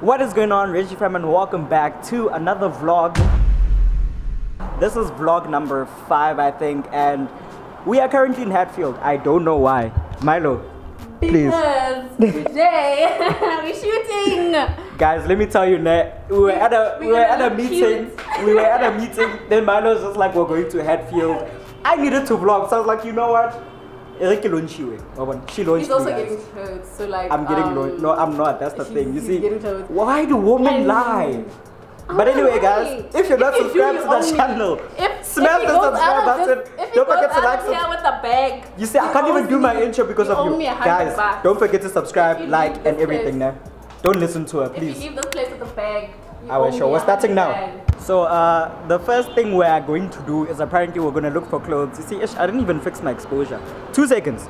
What is going on, Reggie fam, and welcome back to another vlog. This is vlog number five, I think, and we are currently in Hatfield. I don't know why. Milo, please. Because today we're shooting. Guys, let me tell you, ne, we were at a we We're at a meeting. cute. We were at a meeting. Then Milo was just like, we're going to Hatfield. I needed to vlog, so I was like, you know what? Erike launched She launched He's also getting clothes, so like I'm getting um, no, I'm not. That's the thing. You see, why do women lie? But anyway, guys, if you're not subscribed you to the channel, If, smash the subscribe button. this- If he Don't forget to like, here with a bag. You see, I can't even do my intro because of you. me a hundred Guys, don't forget to subscribe, like, and everything. Now, don't listen to her, please. If you leave this place with a bag, you Our show. We're starting now. So, uh, the first thing we are going to do is apparently we're going to look for clothes. You see, I didn't even fix my exposure. Two seconds.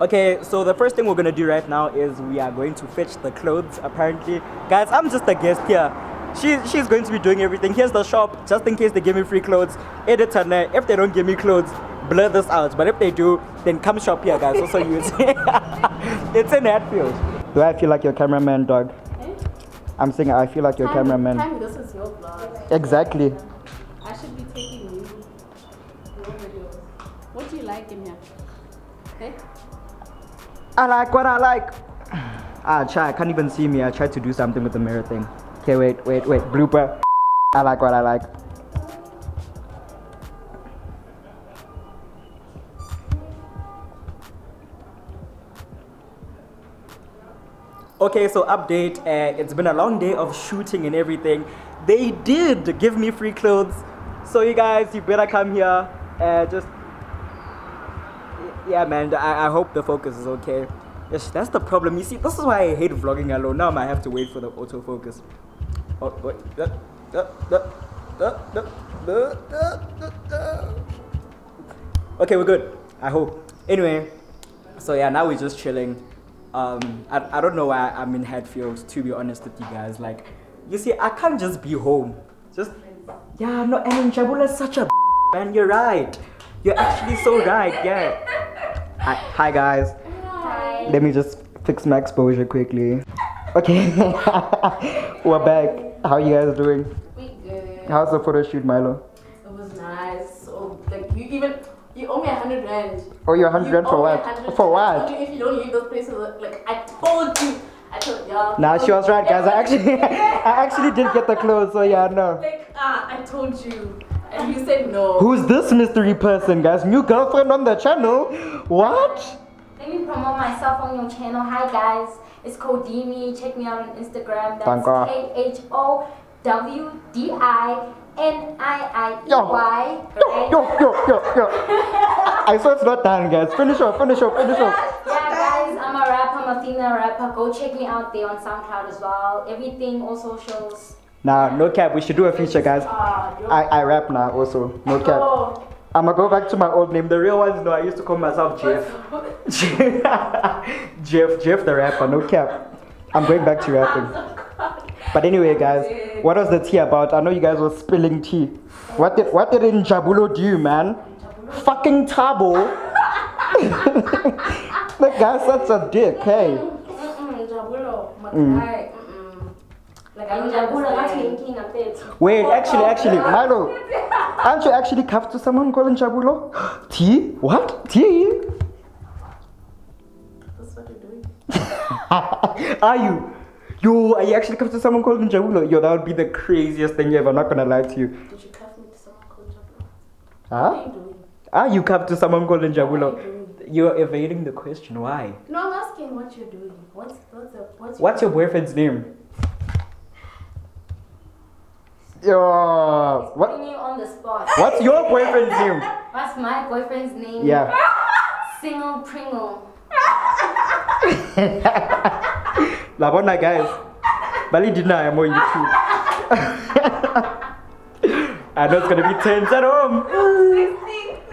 Okay, so the first thing we're going to do right now is we are going to fetch the clothes, apparently. Guys, I'm just a guest here. She, she's going to be doing everything. Here's the shop, just in case they give me free clothes. Editor, ne, if they don't give me clothes, blur this out. But if they do, then come shop here, guys. Also use It's in Hatfield. Do I feel like your cameraman, dog? I'm saying I feel like your Time- cameraman. Time, this is your vlog. Exactly. I should be taking you your videos. What do you like in here? Eh? I like what I like. Ah, try. I can't even see me. I tried to do something with the mirror thing. Okay, wait, wait, wait. Blooper. I like what I like. Okay, so update. Uh, it's been a long day of shooting and everything. They did give me free clothes. So you guys, you better come here. Uh, just yeah, man. I, I hope the focus is okay. Yes, that's the problem. You see, this is why I hate vlogging alone. Now I have to wait for the autofocus. Oh, wait. Uh. Okay, we're good. I hope. Anyway, so yeah, now we're just chilling. Um, I, I don't know why I'm in Hatfield, to be honest with you guys. Like, you see, I can't just be home. Just, yeah, no, and Jabula's such a man. You're right. You're actually so right. Yeah. Hi, hi guys. Hi. Let me just fix my exposure quickly. Okay, we're back. How you guys doing? We good. How's the photo shoot, Milo? It was nice. So like you even you owe me a hundred rand. Oh, you're a 100 You rand for what? 100 For what? Told you if you don't leave those places, like I told you. I told y'all. Nah, she was right, guys. I actually, I actually did get the clothes. So yeah, no. Like ah, I told you, and you said no. Who's this mystery person, guys? New girlfriend on the channel? What? Let me promote myself on your channel. Hi guys, it's Kodimi. Check me out on Instagram. Thank That's God. K H O W D I N I I E Yo. Y. Yo, yo, yo, yo, yo. I swear it's not done, guys. Finish up, finish up, finish off. I'm rapper. I'm a female rapper. Go check me out there on SoundCloud as well. Everything, all socials. Nah, no cap. We should do a feature, guys. Ah, yo. I, I rap now also. No cap. Oh. I'ma go back to my old name. The real ones know I used to call myself Jeff. Jeff, Jeff the rapper, no cap. I'm going back to rapping. But anyway, guys, what was the tea about? I know you guys were spilling tea. What did what did Njabulo do, man? Fucking Tabo. That guy's such a dick, hey. Jabulo, Mm. Wait, actually, actually, Milo, aren't you actually cuffed to someone called Njabulo? T? What? T? That's what you're doing. Are you? Yo, are you actually cuffed to someone called Njabulo? Yo, that would be the craziest thing ever. I'm not gonna lie to you. Did you cuff me to someone called Jabulo? What Huh? are you you cuffed to someone called Njabulo? You doing? You're evading the question. Why? No, I'm asking what you're doing. What's what's the what's What's your boyfriend's name? Yo, what? Putting you on the spot. What's your boyfriend's name? What's my boyfriend's name? Yeah. Single Pringle. Labona guys. Bali didn't I am on YouTube. I know it's gonna be tense at home.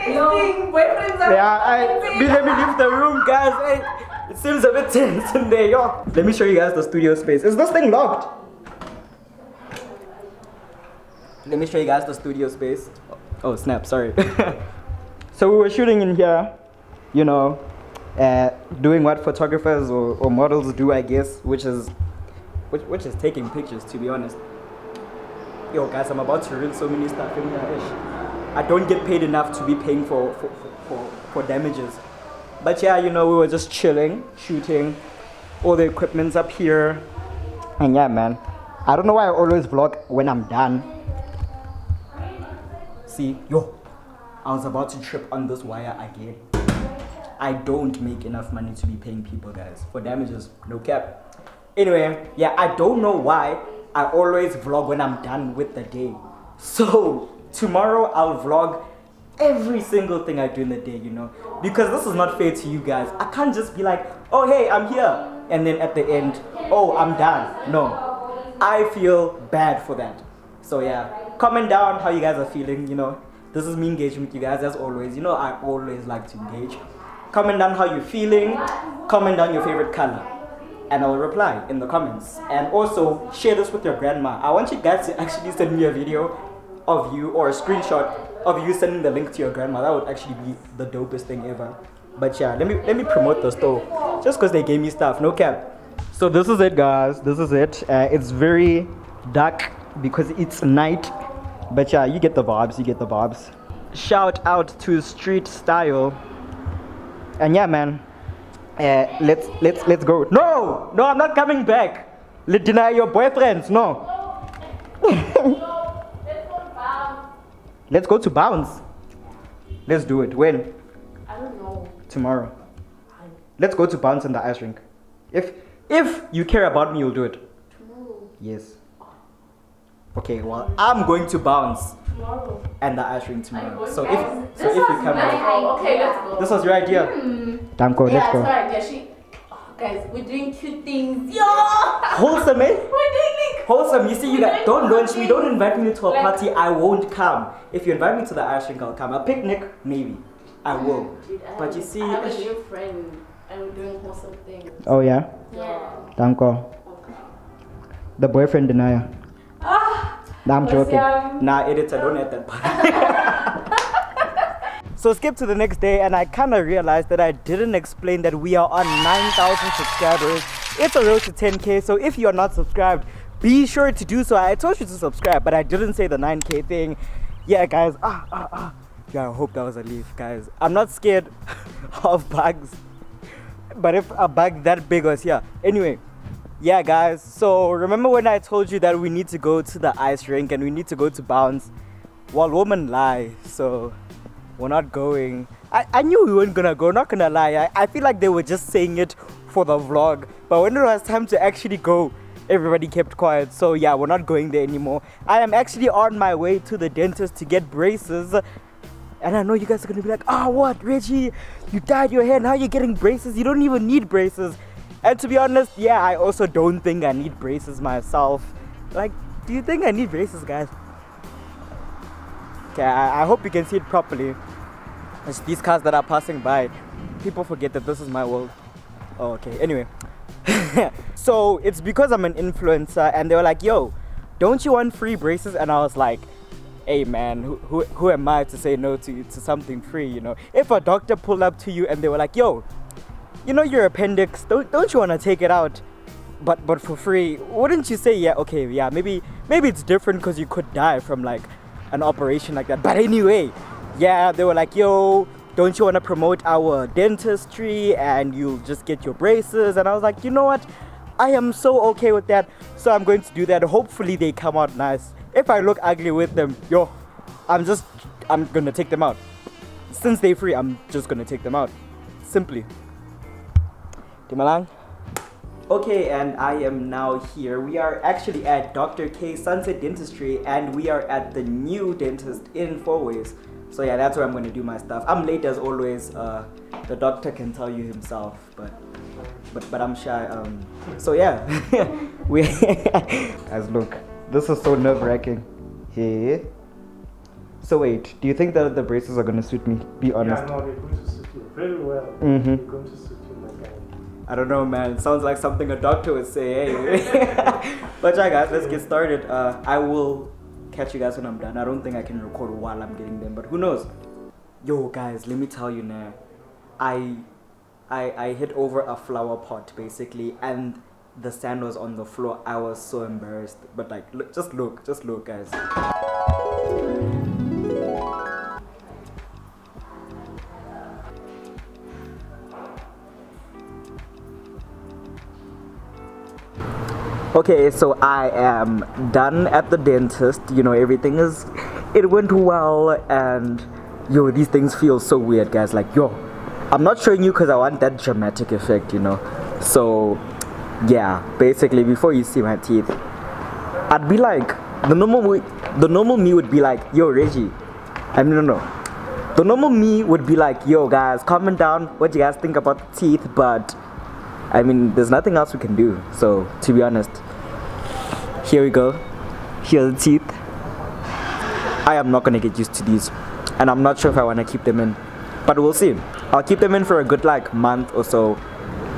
Next thing, next Yo. thing, boyfriends are Yeah, I let me leave the room, guys. Hey, it seems a bit tense in there, yo. Let me show you guys the studio space. Is this thing locked? Let me show you guys the studio space. Oh snap, sorry. so we were shooting in here, you know, uh, doing what photographers or, or models do, I guess, which is which, which is taking pictures to be honest. Yo guys, I'm about to reel so many stuff in here. I don't get paid enough to be paying for, for, for for damages. But yeah, you know, we were just chilling, shooting. All the equipment's up here. And yeah, man. I don't know why I always vlog when I'm done. See, yo, I was about to trip on this wire again. I don't make enough money to be paying people, guys, for damages. No cap. Anyway, yeah, I don't know why I always vlog when I'm done with the day. So, tomorrow I'll vlog every single thing I do in the day, you know, because this is not fair to you guys. I can't just be like, oh, hey, I'm here, and then at the end, oh, I'm done. No, I feel bad for that. So, yeah, comment down how you guys are feeling, you know. This is me engaging with you guys as always. You know, I always like to engage. Comment down how you're feeling, comment down your favorite color and I will reply in the comments. And also share this with your grandma. I want you guys to actually send me a video of you or a screenshot of you sending the link to your grandma. That would actually be the dopest thing ever. But yeah, let me let me promote the store just because they gave me stuff. No cap. So this is it, guys. This is it. Uh, it's very dark because it's night. But yeah, you get the vibes. You get the vibes. Shout out to Street Style. And yeah, man. Uh, let's let's let's go. No, no, I'm not coming back. Let deny your boyfriends. No. let's go to Bounce. Let's do it. When? I don't know. Tomorrow. Let's go to Bounce in the ice rink. If if you care about me, you'll do it. Tomorrow. Yes. Okay. Well, I'm going to Bounce Tomorrow. and the ice rink you tomorrow. So if so if you come nice. back, Okay, let's go. this was your idea. Hmm. Danko, yeah, let's go. alright. Yeah, she. Guys, we're doing cute things. Yo! Wholesome, eh? We're doing like. Wholesome, you see, you guys don't launch me, don't invite me to a Like- party, I won't come. If you invite me to the ice rink, I'll come. A picnic, maybe. I will. Dude, I But have- you see- I have a new friend and we're doing wholesome things. Oh, yeah? Yeah. Danko. Okay. The boyfriend denier. Ah! Nah, I'm joking. young. Nah, editor, don't add that part. so skip to the next day, and I kind of realized that I didn't explain that we are on 9,000 subscribers. It's a road to 10k, so if you are not subscribed, be sure to do so. I told you to subscribe, but I didn't say the 9k thing. Yeah, guys. Ah, ah, ah. Yeah, I hope that was a leaf, guys. I'm not scared of bugs, but if a bug that big was here, anyway yeah guys so remember when i told you that we need to go to the ice rink and we need to go to bounce well women lie so we're not going i, I knew we weren't gonna go not gonna lie I, I feel like they were just saying it for the vlog but when it was time to actually go everybody kept quiet so yeah we're not going there anymore i am actually on my way to the dentist to get braces and I know you guys are gonna be like, oh, what, Reggie? You dyed your hair, now you're getting braces. You don't even need braces. And to be honest, yeah, I also don't think I need braces myself. Like, do you think I need braces, guys? Okay, I, I hope you can see it properly. It's these cars that are passing by. People forget that this is my world. Oh, okay. Anyway. so it's because I'm an influencer, and they were like, yo, don't you want free braces? And I was like, hey man, who, who, who am I to say no to, to something free, you know? If a doctor pulled up to you and they were like, yo, you know your appendix, don't, don't you want to take it out? But but for free, wouldn't you say, yeah, okay, yeah, maybe maybe it's different because you could die from like an operation like that. But anyway, yeah, they were like, yo, don't you want to promote our dentistry and you'll just get your braces? And I was like, you know what? I am so okay with that. So I'm going to do that. Hopefully they come out nice. If I look ugly with them, yo, I'm just, I'm gonna take them out. Since they're free, I'm just gonna take them out. Simply. Timalang? Okay, and I am now here. We are actually at Dr. K Sunset Dentistry and we are at the new dentist in Fourways. So yeah, that's where I'm gonna do my stuff. I'm late as always. Uh, the doctor can tell you himself, but but but I'm shy. Um, so yeah, we guys look. This is so nerve wracking. Hey. So wait, do you think that the braces are gonna suit me? Be honest. Yeah, no, they're going to suit you very well. Mm-hmm. They're going to suit you, my guy. I don't know, man. It sounds like something a doctor would say. Hey. but yeah, guys, let's get started. Uh, I will catch you guys when I'm done. I don't think I can record while I'm getting them, but who knows? Yo, guys, let me tell you now. I, I, I hit over a flower pot basically, and the sand was on the floor. I was so embarrassed. But like, look, just look, just look, guys. Okay, so I am done at the dentist. You know, everything is, it went well, and yo, these things feel so weird, guys. Like, yo, I'm not showing you because I want that dramatic effect, you know. So, yeah, basically, before you see my teeth, I'd be like, the normal, we, the normal me would be like, yo, Reggie. I mean, no, no. The normal me would be like, yo, guys, comment down what you guys think about teeth, but I mean, there's nothing else we can do. So, to be honest, here we go. Here are the teeth. I am not gonna get used to these, and I'm not sure if I wanna keep them in, but we'll see. I'll keep them in for a good like month or so,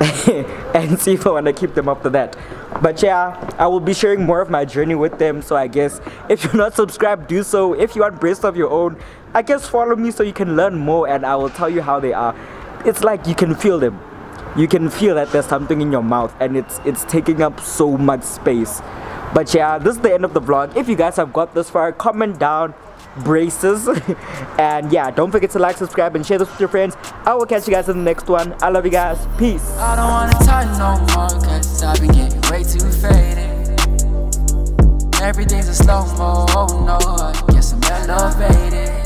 and see if I wanna keep them after that. But yeah, I will be sharing more of my journey with them. So I guess if you're not subscribed, do so. If you want braces of your own, I guess follow me so you can learn more, and I will tell you how they are. It's like you can feel them you can feel that there's something in your mouth and it's it's taking up so much space. But yeah this is the end of the vlog. If you guys have got this far comment down braces. And yeah don't forget to like subscribe and share this with your friends. I will catch you guys in the next one. I love you guys. Peace. I don't wanna talk no more, cause I've been getting way too faded. Everything's a slow mo, oh no, I guess I'm elevated.